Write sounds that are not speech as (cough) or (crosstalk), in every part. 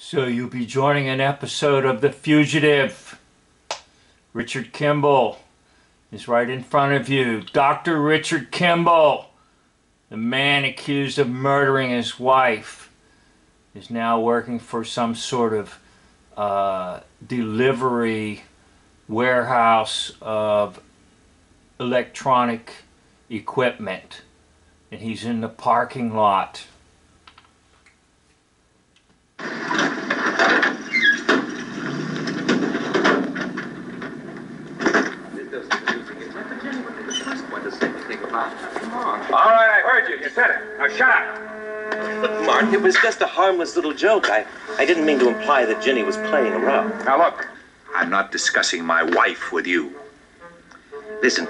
So you'll be joining an episode of The Fugitive. Richard Kimball is right in front of you. Dr. Richard Kimball, the man accused of murdering his wife, is now working for some sort of uh, delivery warehouse of electronic equipment. And he's in the parking lot. All right, I heard you. You said it. Now shut up. Look, (laughs) Martin, it was just a harmless little joke. I, I didn't mean to imply that Ginny was playing around. Now look, I'm not discussing my wife with you. Listen,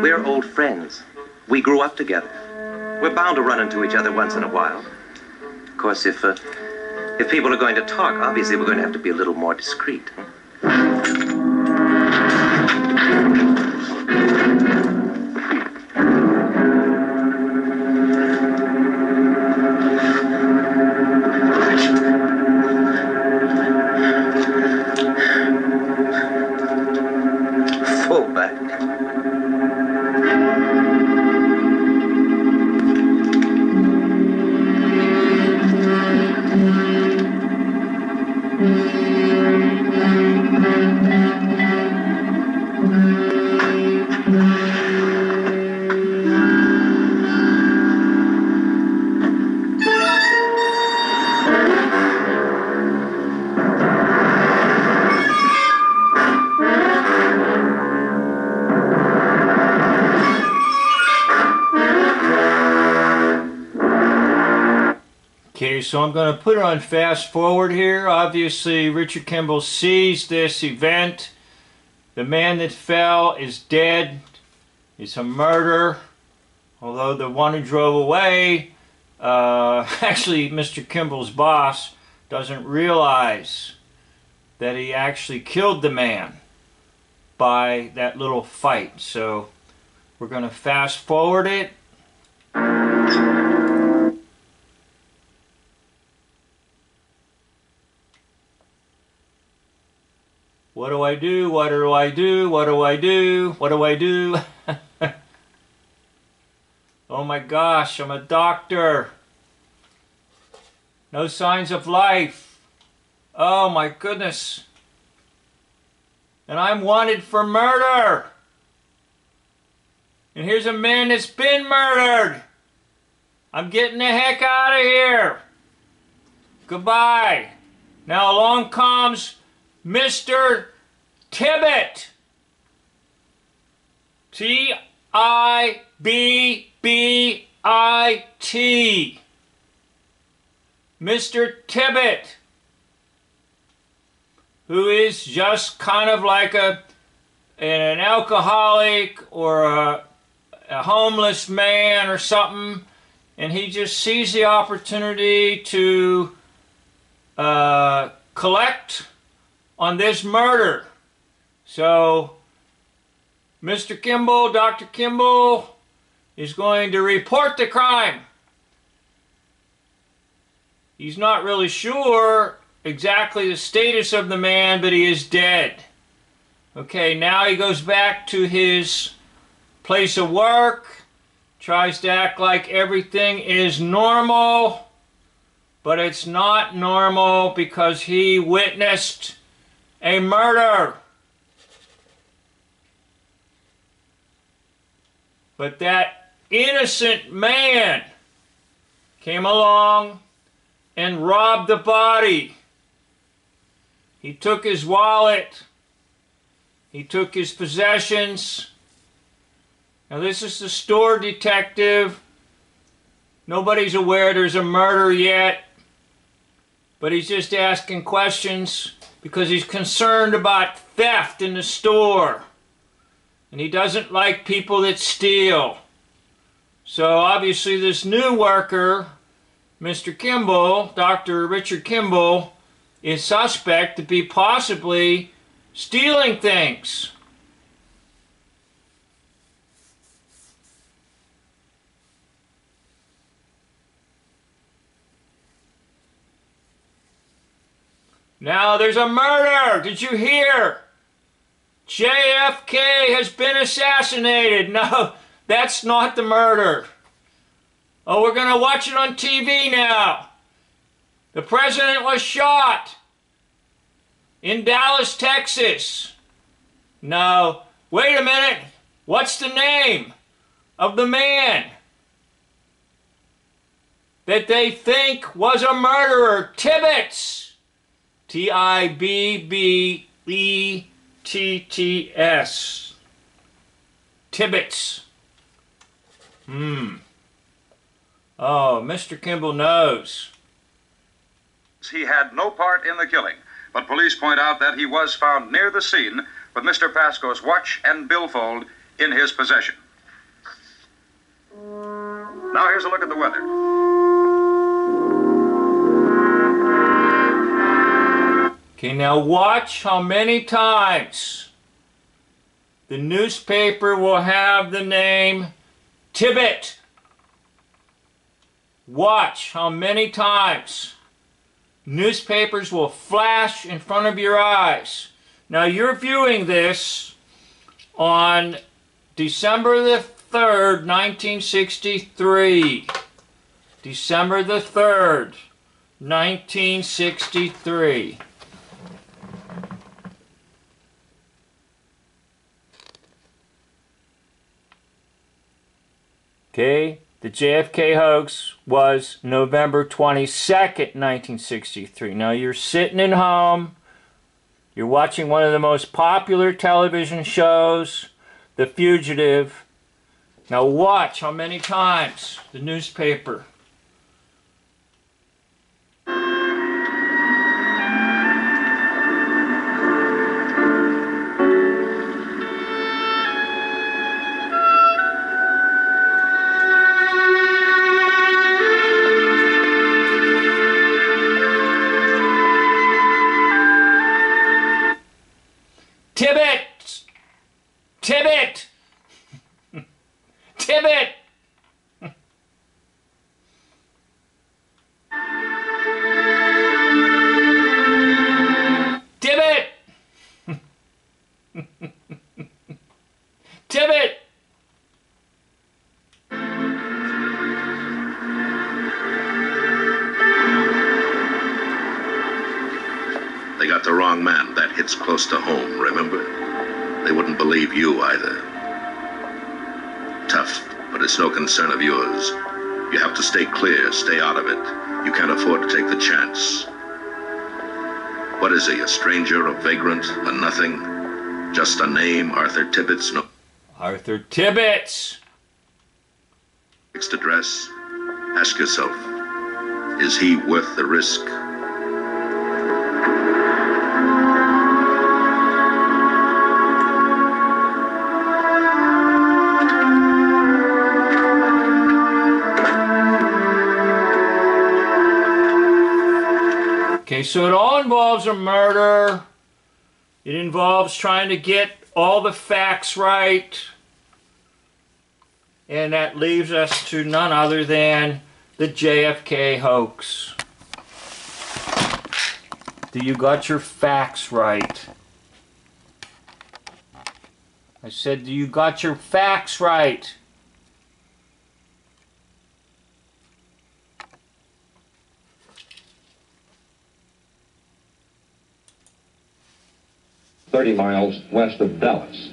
we're old friends. We grew up together. We're bound to run into each other once in a while. Of course, if uh, if people are going to talk, obviously we're going to have to be a little more discreet. huh? So I'm going to put it on fast forward here. Obviously, Richard Kimball sees this event. The man that fell is dead. It's a murder. Although the one who drove away, uh, (laughs) actually, Mr. Kimball's boss doesn't realize that he actually killed the man by that little fight. So we're going to fast forward it. What do I do? What do I do? What do I do? What do I do? (laughs) oh my gosh, I'm a doctor. No signs of life. Oh my goodness. And I'm wanted for murder. And here's a man that's been murdered. I'm getting the heck out of here. Goodbye. Now along comes Mr. Tibbet. T I B B I T. Mr. Tibbet. Who is just kind of like a an alcoholic or a, a homeless man or something, and he just sees the opportunity to uh, collect on this murder. So, Mr. Kimball, Dr. Kimball, is going to report the crime. He's not really sure exactly the status of the man, but he is dead. Okay, now he goes back to his place of work, tries to act like everything is normal, but it's not normal because he witnessed a murder. But that innocent man came along and robbed the body. He took his wallet. He took his possessions. Now, this is the store detective. Nobody's aware there's a murder yet. But he's just asking questions because he's concerned about theft in the store. And he doesn't like people that steal. So obviously this new worker, Mr. Kimball, Dr. Richard Kimball, is suspect to be possibly stealing things. Now there's a murder. Did you hear? JFK has been assassinated. (laughs) No, that's not the murder. Oh, we're going to watch it on TV now. The president was shot in Dallas, Texas. No, wait a minute. What's the name of the man that they think was a murderer? Tibbetts. T I B B E T T S. Tibbetts. Hmm. Oh, Mr. Kimball knows. He had no part in the killing, but police point out that he was found near the scene with Mr. Pasco's watch and billfold in his possession. Now here's a look at the weather. Okay, now watch how many times the newspaper will have the name Tibbet. Watch how many times newspapers will flash in front of your eyes. Now you're viewing this on December the 3rd, 1963. December the 3rd, 1963. Okay, the JFK hoax was November 22nd, 1963. Now you're sitting at home, you're watching one of the most popular television shows, The Fugitive. Now watch how many times the newspaper but it's no concern of yours. You have to stay clear, stay out of it. You can't afford to take the chance. What is he, a stranger, a vagrant, a nothing? Just a name, Arthur Tibbetts, no Arthur Tibbetts! fixed address? Ask yourself, is he worth the risk? Okay, so it all involves a murder. It involves trying to get all the facts right. And that leaves us to none other than the JFK hoax. Do you got your facts right? I said, do you got your facts right? Thirty miles west of Dallas.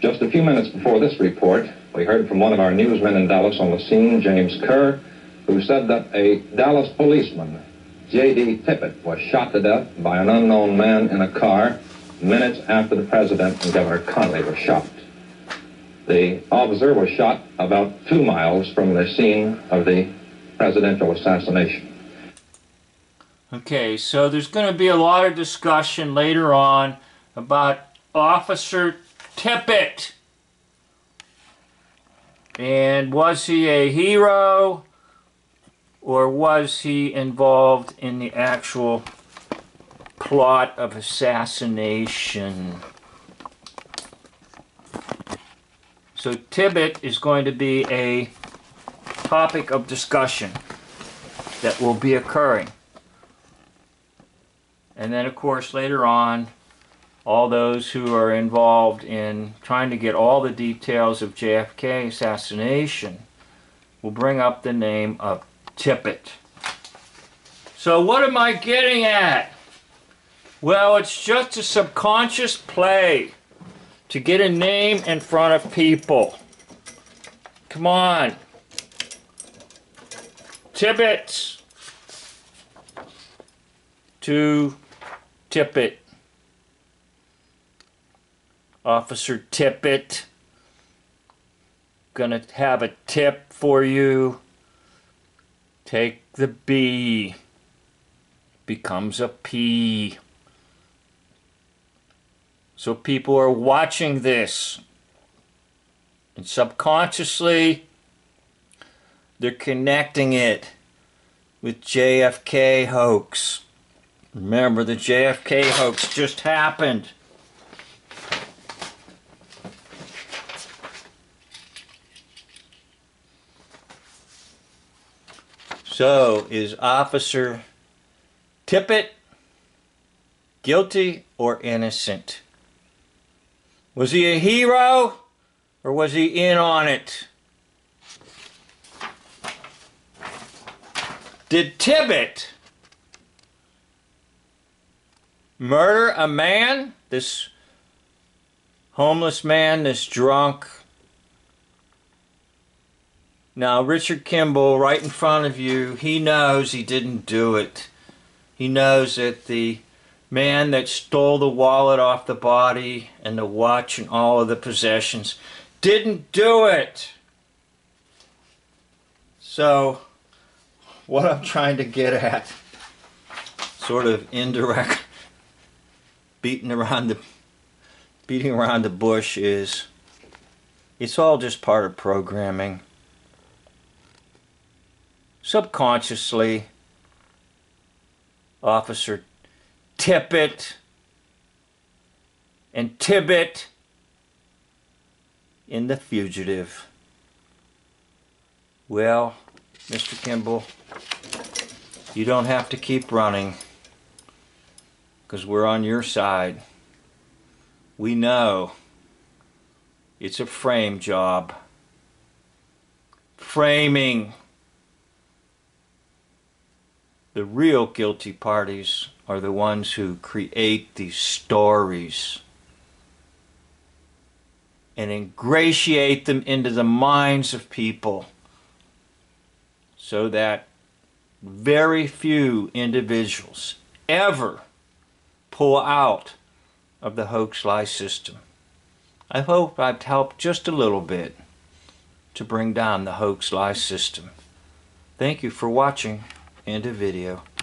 Just a few minutes before this report, we heard from one of our newsmen in Dallas on the scene, James Kerr, who said that a Dallas policeman, J.D. Tippit, was shot to death by an unknown man in a car minutes after the president and Governor Connally were shot. The officer was shot about two miles from the scene of the presidential assassination. Okay, so there's going to be a lot of discussion later on about Officer Tippit. And was he a hero or was he involved in the actual plot of assassination? So Tibbet is going to be a topic of discussion that will be occurring. And then, of course, later on, all those who are involved in trying to get all the details of JFK assassination will bring up the name of Tippit. So what am I getting at? Well, it's just a subconscious play to get a name in front of people. Come on. Tippett. To Tippit. Officer Tippit. Gonna have a tip for you. Take the B. Becomes a P. So people are watching this. And subconsciously, they're connecting it with JFK hoax. Remember, the JFK hoax just happened. So, is Officer Tippit guilty or innocent? Was he a hero or was he in on it? Did Tippit murder a man? This homeless man, this drunk. Now, Richard Kimball, right in front of you, he knows he didn't do it. He knows that the man that stole the wallet off the body and the watch and all of the possessions didn't do it. So, what I'm trying to get at, sort of indirect, beating around the beating around the bush is it's all just part of programming. Subconsciously, Officer Tippit and Tibbet in The Fugitive. Well, Mr. Kimball, you don't have to keep running because we're on your side. We know it's a frame job. Framing. The real guilty parties are the ones who create these stories and ingratiate them into the minds of people so that very few individuals ever pull out of the hoax lie system. I hope I've helped just a little bit to bring down the hoax lie system. Thank you for watching. End a video.